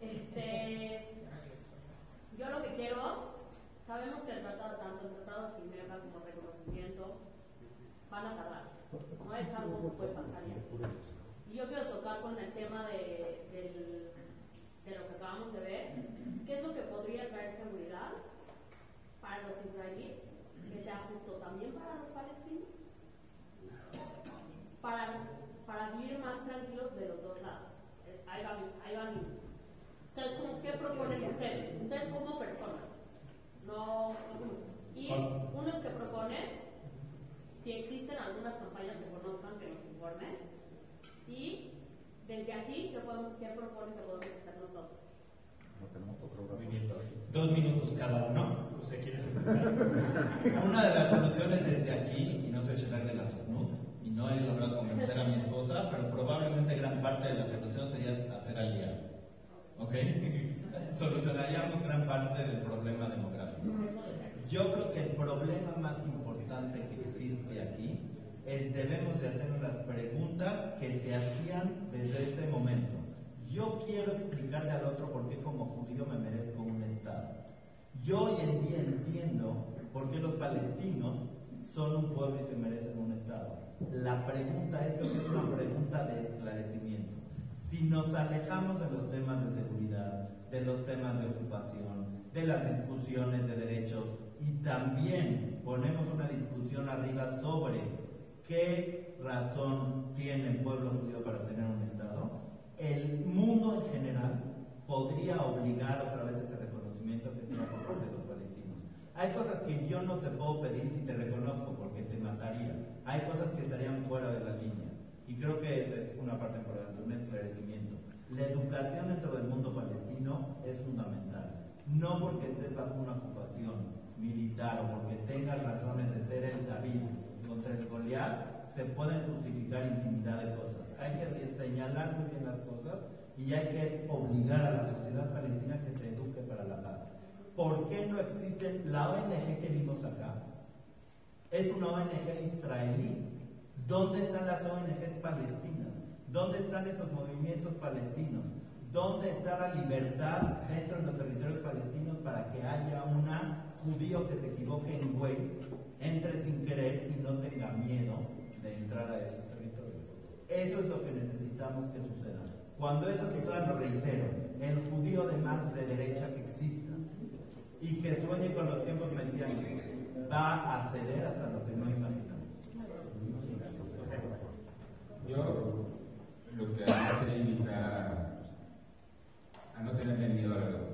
Este, yo lo que quiero, sabemos que el tratado, tanto el tratado de Ginebra como el reconocimiento van a tardar. No es algo que puede pasar ya. Y yo quiero tocar con el tema de, de lo que acabamos de ver, qué es lo que podría traer seguridad para los israelíes, que sea justo también para los palestinos. Si existen algunas campañas que conozcan, que nos informen. Y desde aquí, ¿qué, podemos, qué proponen que podemos hacer nosotros? No tenemos otro Muy bien. Dos minutos cada uno. ¿Usted quiere empezar? Una de las soluciones desde aquí, y no soy chelar de la SOCNUT, y no he logrado convencer a mi esposa, pero probablemente gran parte de la solución sería hacer aliado. ¿Ok? Solucionaríamos gran parte del problema demográfico. Yo creo que problema más importante que existe aquí es debemos de hacernos las preguntas que se hacían desde ese momento. Yo quiero explicarle al otro por qué como judío me merezco un Estado. Yo hoy en día entiendo por qué los palestinos son un pueblo y se merecen un Estado. La pregunta es, creo que es una pregunta de esclarecimiento. Si nos alejamos de los temas de seguridad, de los temas de ocupación, de las discusiones de derechos y también ponemos una discusión arriba sobre qué razón tiene el pueblo judío para tener un Estado, el mundo en general podría obligar otra vez ese reconocimiento que se da por parte de los palestinos. Hay cosas que yo no te puedo pedir si te reconozco porque te mataría. Hay cosas que estarían fuera de la línea. Y creo que esa es una parte importante, un esclarecimiento. La educación dentro del mundo palestino es fundamental. No porque estés bajo una ocupación militar o porque tengas razones de ser el David contra el Goliat, se pueden justificar infinidad de cosas. Hay que señalar muy bien las cosas y hay que obligar a la sociedad palestina que se eduque para la paz. ¿Por qué no existe la ONG que vimos acá? Es una ONG israelí. ¿Dónde están las ONGs palestinas? ¿Dónde están esos movimientos palestinos? ¿Dónde está la libertad dentro de los territorios palestinos para que haya una judío que se equivoque en Waze entre sin querer y no tenga miedo de entrar a esos territorios. Eso es lo que necesitamos que suceda. Cuando eso suceda, lo reitero, el judío de más de derecha que exista y que sueñe con los tiempos mesiánicos va a ceder hasta lo que no imaginamos. Yo lo que haría sería invitar a no tener miedo a la